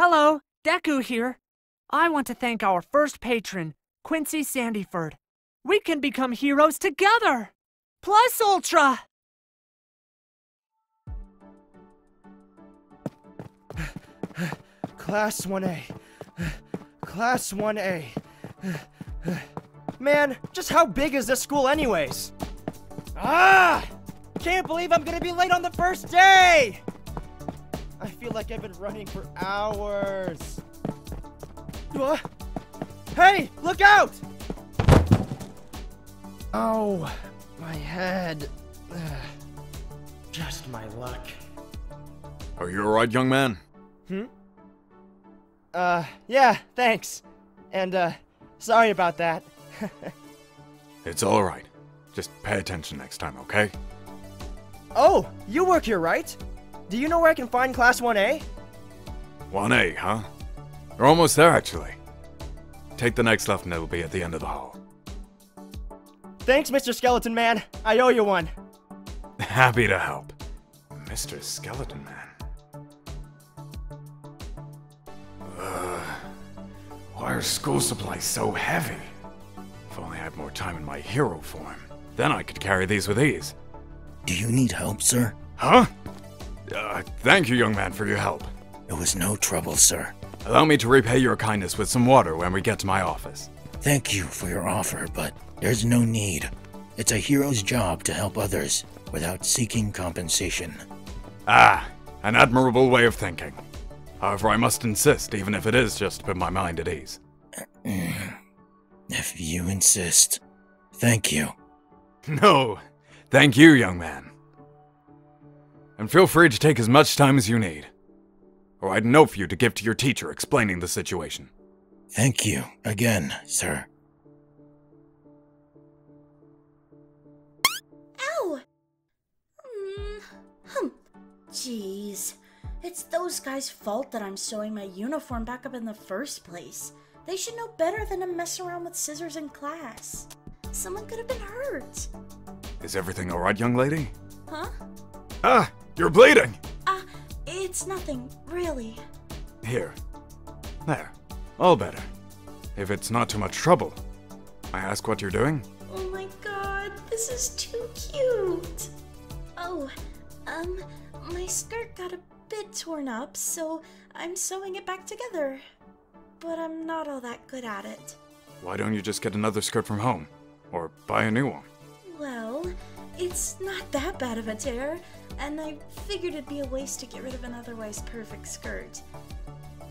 Hello, Deku here. I want to thank our first patron, Quincy Sandyford. We can become heroes together! Plus Ultra! Class 1A. Class 1A. Man, just how big is this school, anyways? Ah! Can't believe I'm gonna be late on the first day! I feel like I've been running for hours. What? Hey, look out! Oh, my head. Just my luck. Are you alright, young man? Hmm? Uh, yeah, thanks. And, uh, sorry about that. It's alright. Just pay attention next time, okay? oh, you work here, right? Do you know where I can find Class 1A? 1A, huh? You're almost there, actually. Take the next left and it'll be at the end of the hall. Thanks, Mr. Skeleton Man. I owe you one. Happy to help. Mr. Skeleton Man. Ugh. Why are school supplies so heavy? If only I had more time in my hero form. Then I could carry these with ease. Do you need help, sir? Huh? Uh, thank you, young man, for your help. It was no trouble, sir. Allow me to repay your kindness with some water when we get to my office. Thank you for your offer, but there's no need. It's a hero's job to help others without seeking compensation. Ah, an admirable way of thinking. However, I must insist, even if it is just to put my mind at ease. If you insist. Thank you. No, thank you, young man. And feel free to take as much time as you need. Or I'd note for you to give to your teacher explaining the situation. Thank you again, sir. Ow! Mm, hum. Jeez. It's those guys' fault that I'm sewing my uniform back up in the first place. They should know better than to mess around with scissors in class. Someone could have been hurt. Is everything alright, young lady? Huh? Ah, you're bleeding! Ah, it's nothing, really. Here. There. All better. If it's not too much trouble. I ask what you're doing? Oh my god, this is too cute. Oh, um, my skirt got a bit torn up, so I'm sewing it back together. But I'm not all that good at it. Why don't you just get another skirt from home? Or buy a new one? Well, it's not that bad of a tear, and I figured it'd be a waste to get rid of an otherwise perfect skirt.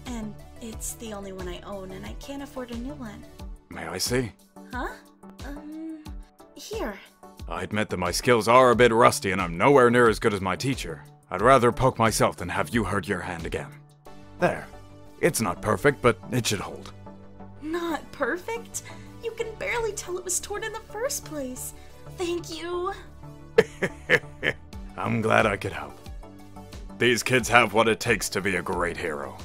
And it's the only one I own, and I can't afford a new one. May I see? Huh? Um, here. I admit that my skills are a bit rusty and I'm nowhere near as good as my teacher. I'd rather poke myself than have you hurt your hand again. There. It's not perfect, but it should hold. Not perfect? You can barely tell it was torn in the first place. Thank you. I'm glad I could help. These kids have what it takes to be a great hero.